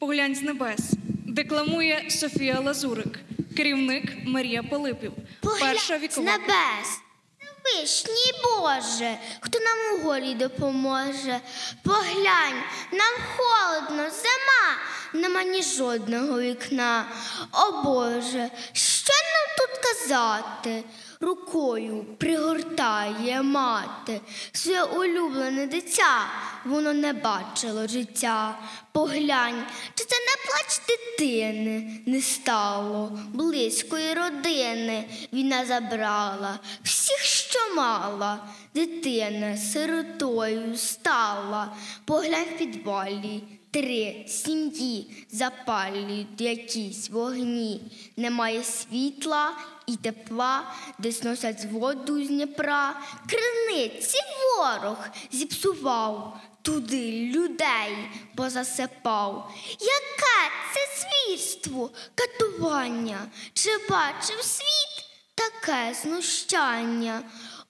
Поглянь з небес. Декламує Софія Лазурик, керівник Марія Пилипів. Перша Поглянь з небес. Вишній Боже, хто нам у горі допоможе. Поглянь, нам холодно, зима, нема ні жодного вікна. О Боже, що нам тут казати? Рукою пригортає мати своє улюблене дитя, воно не бачило життя. Поглянь, чи це не плач дитини не стало близької родини. Війна забрала всіх, що мала. Дитина сиротою стала. Поглянь в підвалі. Три сім'ї запалюють якісь вогні. Немає світла і тепла, десь носять воду з Дніпра. Криниці ворог зіпсував, туди людей позасипав. Яке це звірство, катування? Чи бачив світ таке знущання?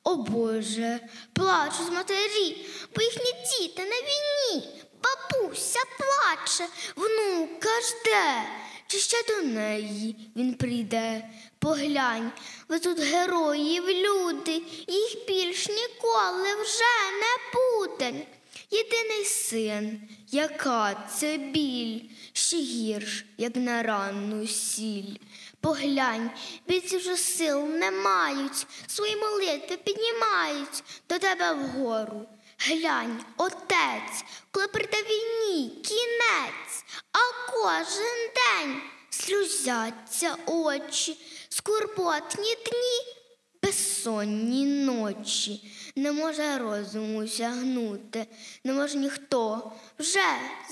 О Боже, плачуть матері, бо їхні діти на війні. Бабуся плаче, внука жде. Чи ще до неї він прийде? Поглянь, ви тут героїв люди, їх більш ніколи вже не буде. Єдиний син, яка це біль, ще гірш, як на ранну сіль. Поглянь, бійці вже сил не мають, свої молитви піднімають до тебе вгору. Глянь, отець, коли прийде війні, кінець, а кожен день сльозяться очі, скорботні дні, безсонні ночі. Не може розуму сягнути, не може ніхто вже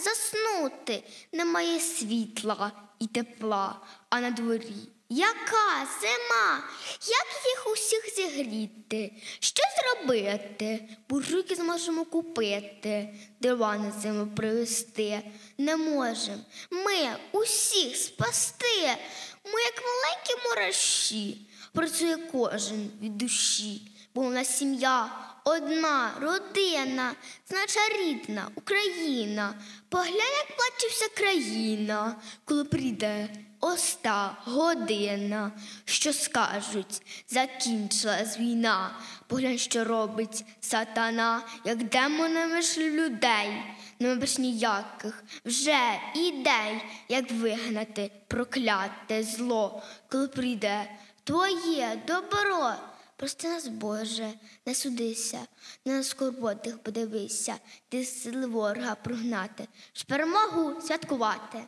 заснути, немає світла і тепла, а на дворі. Яка зима? Як їх усіх зігріти? Що зробити? Буржуйки зможемо купити, дивани зиму привезти. Не можемо ми усіх спасти. Ми, як маленькі мураші, працює кожен від душі, бо у нас сім'я одна, родина, це наша рідна Україна. Поглянь, як плаче вся країна, коли прийде оста година. Що скажуть, закінчилась війна. Поглянь, що робить сатана, як демонами ж людей. Нема більш ніяких вже ідей, як вигнати прокляте зло, коли прийде Твоє добро, прости нас, Боже, не судися, не на скорботних подивися, ти сили ворога прогнати, ж перемогу святкувати.